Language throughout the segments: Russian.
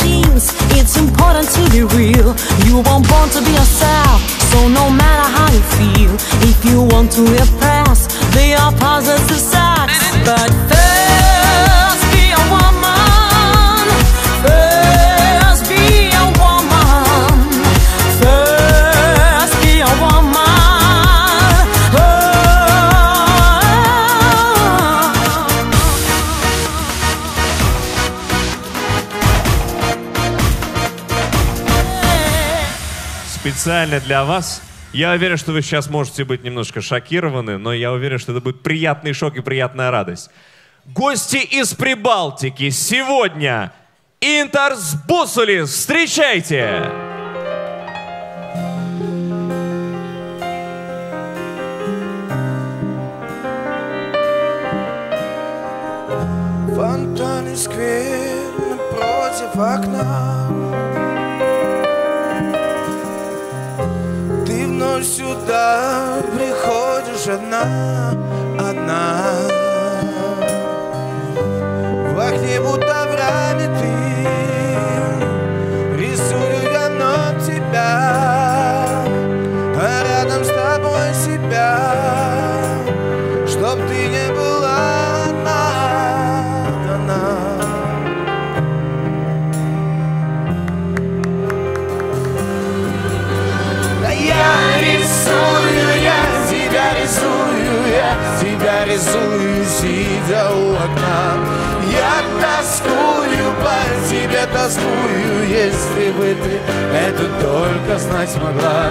jeans It's important to be real. You weren't born to be yourself So no matter how you feel If you want to impress They are positive Специально для вас. Я уверен, что вы сейчас можете быть немножко шокированы, но я уверен, что это будет приятный шок и приятная радость. Гости из Прибалтики сегодня Интерс Бусулис. Встречайте! Фонтанный сквер напротив окна Сюда приходишь одна, одна. В окне будто рисую, сидя у окна. Я тоскую по тебе, тоскую, если бы ты это только знать могла.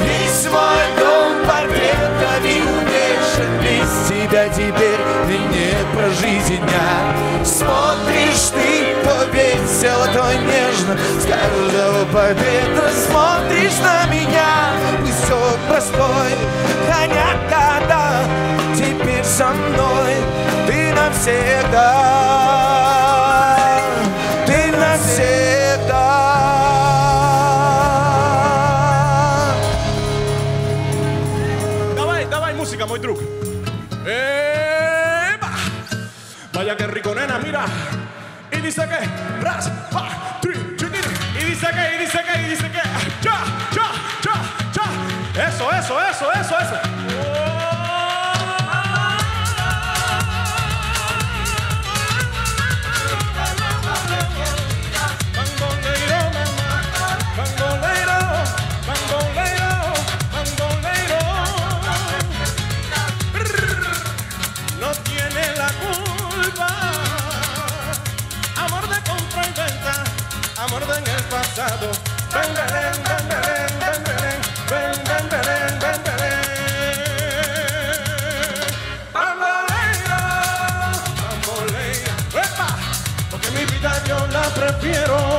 Весь мой дом портретами увешан, без тебя теперь мне не прожить дня. Смотришь ты то весело, то нежно, с каждого победа смотришь на меня. Песок простой, со мной ты навсегда. Ты навсегда. Давай, давай música, мой друг. ¡Epa! Vaya que rico, nena, mira. Y dice que, ras, pa, tri, chiquiri. Y dice que, y dice que, y dice que, cha, cha, cha, cha. Eso, eso, eso, eso, eso. recuerdo en el pasado. Ven, Belén, ven, Belén, ven, Belén, ven, ven, Belén, ven, Belén. Bambolea, bambolea, ¡epa! Porque mi vida yo la prefiero.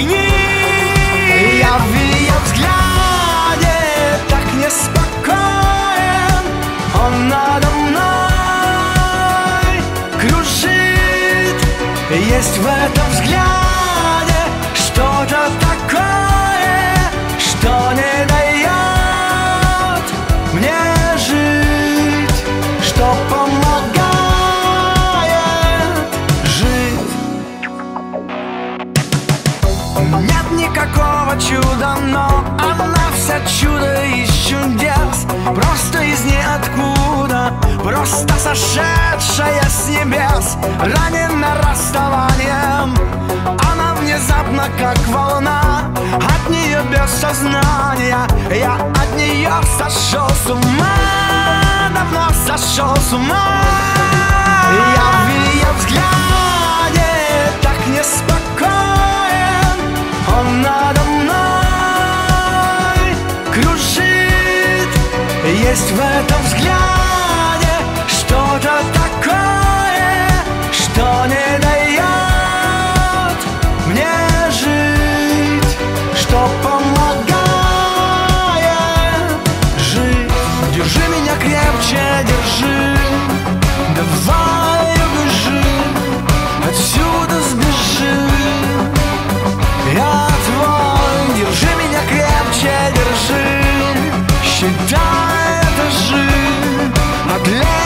Магнит Я в ее взгляде так неспокоен. Он надо мной кружит. Есть в этом взгляде никакого чуда, но она вся чудо из чудес Просто из ниоткуда, просто сошедшая с небес Ранена расставанием, она внезапно как волна От нее без сознания, я от нее сошел с ума Давно сошел с ума кружит. Есть в этом взгляд. Yeah.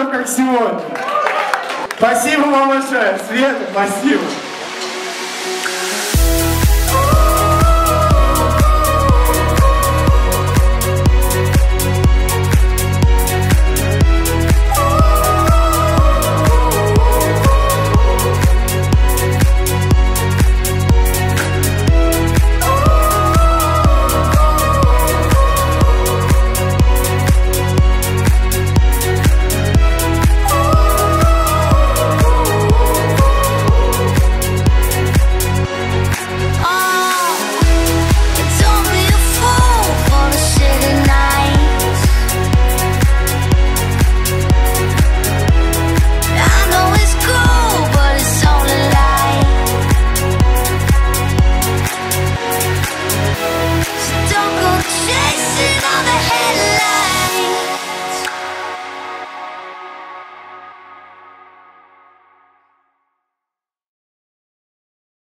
Музыкантов, как сегодня. Спасибо вам большое. Света, спасибо.